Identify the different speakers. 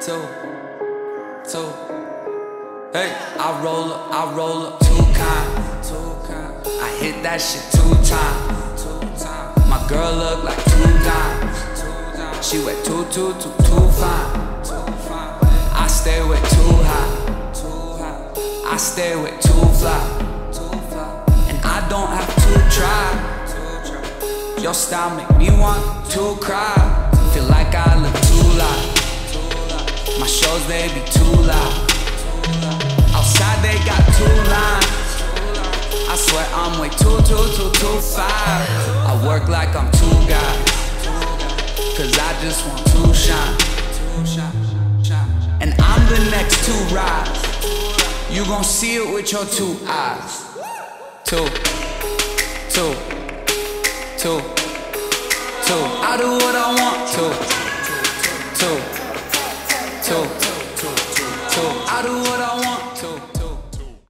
Speaker 1: two, two. Hey, I roll up, I roll up two kind, two kind. I hit that shit two times, two times. My girl look like two dimes, two. She wear two, two, two, two fine, two fine. I stay with two high, two high. I stay with two fly, two fly. And I don't have to try. Your style make me want to cry. My shows they be too loud. Outside they got two lines. I swear I'm way too, too, too, too five. I work like I'm two guys. Cause I just want to shine. And I'm the next to rise. You gon' see it with your two eyes. Two, two, two, two. I do what I want to.